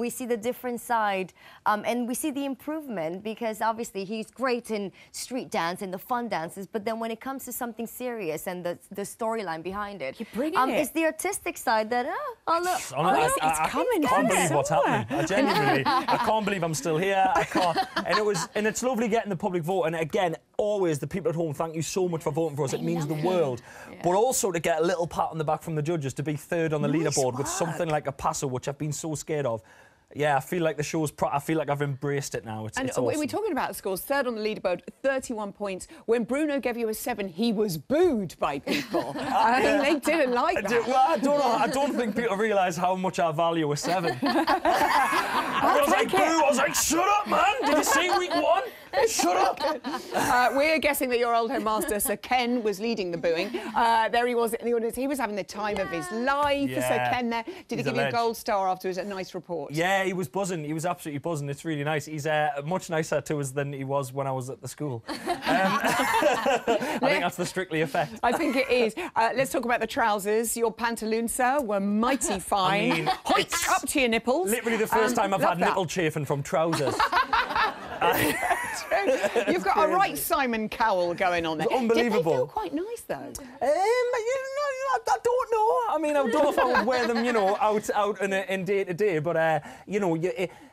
we see the different side, um, and we see the improvement because obviously he's great in street dance and the fun dances, but then when it comes to something serious and the, the storyline behind it, You're bringing um, it. it's the artistic side that, uh, oh, look. Honestly, I, it's I- I coming, can't isn't believe it? what's happening. I genuinely, I can't believe I'm still here. I can't. And it was, and it's lovely getting the public vote. And again, always the people at home, thank you so much for voting for us. It means the world. But also to get a little pat on the back from the judges to be third on the Nice leaderboard with something like a paso, which I've been so scared of. Yeah, I feel like the show's. Pro- I feel like I've embraced it now. It's, And it's we- awesome. we're talking about the scores. Third on the leaderboard, 31 points. When Bruno gave you a seven, he was booed by people. I mean, they didn't like I that. well, I don't know. I don't think people realise how much I value a seven. I was like, it. boo! I was like, shut up, man! Did you see week one? Shut up! Uh, we're guessing that your old headmaster, Sir Ken, was leading the booing. Uh, there he was in the audience. He was having the time of his life. Sir Ken there. Did he give you a gold star afterwards? A nice report. Yeah, he was buzzing. He was absolutely buzzing. It's really nice. He's uh, much nicer to us than he was when I was at the school. Um, I think that's the strictly effect. I think it is. Uh, let's talk about the trousers. Your pantaloons, sir, were mighty fine. mean, Hoik, it's up to your nipples. Literally the first Um, time I've had that. nipple chafing from trousers. You've got a right Simon Cowell going on there. It's Did they unbelievable. feel quite nice, though? Um, I, I don't know. I mean, I don't know if I would wear them, you know, out out in, in day to day. But uh, you know, you,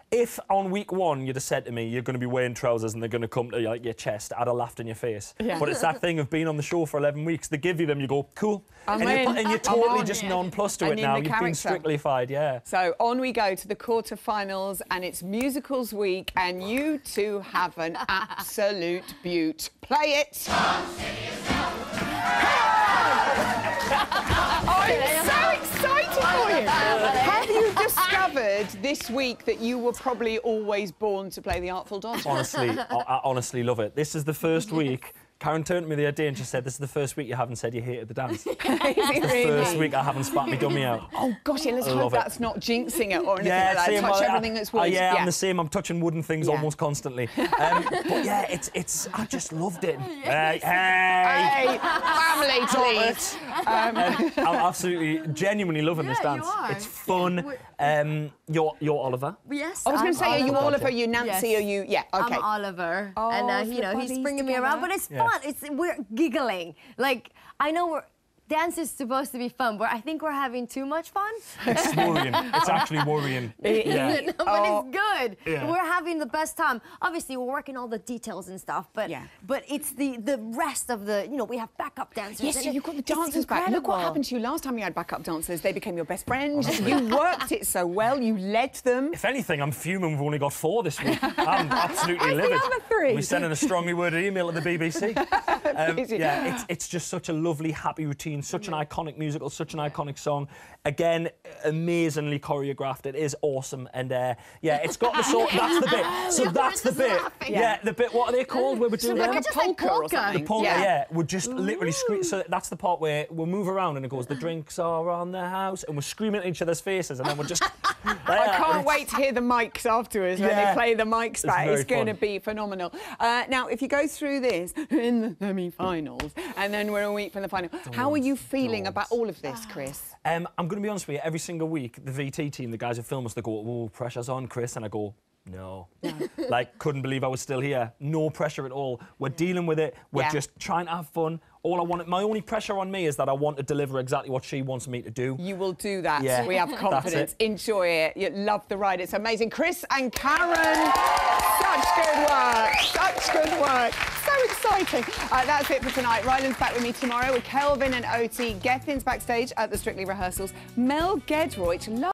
if on week one you'd have said to me you're going to be wearing trousers and they're going to come to like your chest, I'd have laughed in your face. Yeah. But it's that thing of being on the show for 11 weeks. They give you them, you go cool, I'm and, you're, and you're totally on. just nonplussed to And it in now. You've been character. strictlyfied, yeah. So on we go to the quarterfinals, and it's musicals week, and you two have an absolute beaut. Play it. I'm so excited for you. Have you discovered this week that you were probably always born to play the Artful Dodger? Honestly, I, I honestly love it. This is the first week. Karen turned to me the other day and she said, "This is the first week you haven't said you hated the dance. Is it really? First week I haven't spat me dummy out." Oh gosh, yeah, let's I hope love it. that's not jinxing it or anything like that. same. Touch I- everything that's wood. I, yeah, I'm the same. I'm touching wooden things Yeah. almost constantly. Um, but yeah, it's it's. I just loved it. Hey, hey. Hey, family, please. Um, I'm absolutely, genuinely loving this Yeah, you dance. are. It's fun. Um, you're you're Oliver. Yes. I was going to say, are you Oliver. Oliver, you Nancy, Yes. or you? Yeah, okay. I'm Oliver, Oh, and uh, you know he's buddies bringing me around, but it's Yeah. fun. It's we're giggling. Like I know we're dance is supposed to be fun, but I think we're having too much fun. It's worrying. It's actually worrying. Yeah. but Oh. it's good. Yeah. We're having the best time. Obviously, we're working all the details and stuff, but Yeah. but it's the the rest of the you know we have backup dancers. Yes, so you've got the it's dancers back. Look what happened to you last time you had backup dancers. They became your best friends. you worked it so well. You led them. If anything, I'm fuming we've only got four this week. I'm absolutely Where's the livid. other three? We're sending a strongly worded email to the BBC. Um, yeah, it's, it's just such a lovely, happy routine, such an iconic musical, such an iconic song. Again, amazingly choreographed. It is awesome. And uh, yeah, it's got the sort, that's the bit. So Yeah, that's the bit. Yeah. the bit, what are they called? Where we're doing like a just like polka or polka. something. Polka, Yeah. yeah. We're just literally screaming. So that's the part where we'll move around and it goes, the drinks are on the house, and we're screaming at each other's faces, and then we're just. I can't wait to hear the mics afterwards when they play the mics back. very It's going to fun. be phenomenal. Uh, now, if you go through this in the semi-finals, and then we're a week from the final, how are you feeling don't. about all of this, Chris? Um, I'm going to be honest with you. Every single week, the VT team, the guys who film us, they go, "Oh, pressure's on, Chris," and I go, "No." like, couldn't believe I was still here. No pressure at all. We're dealing with it. We're Yeah. just trying to have fun. All I want, my only pressure on me is that I want to deliver exactly what she wants me to do. You will do that. Yeah. We have confidence. it. Enjoy it. You love the ride. It's amazing. Chris and Karen, such good work. Such good work. Exciting. Uh, that's it for tonight. Rylan's back with me tomorrow with Kelvin and Oti. Gethin's backstage at the Strictly rehearsals. Mel Giedroyc.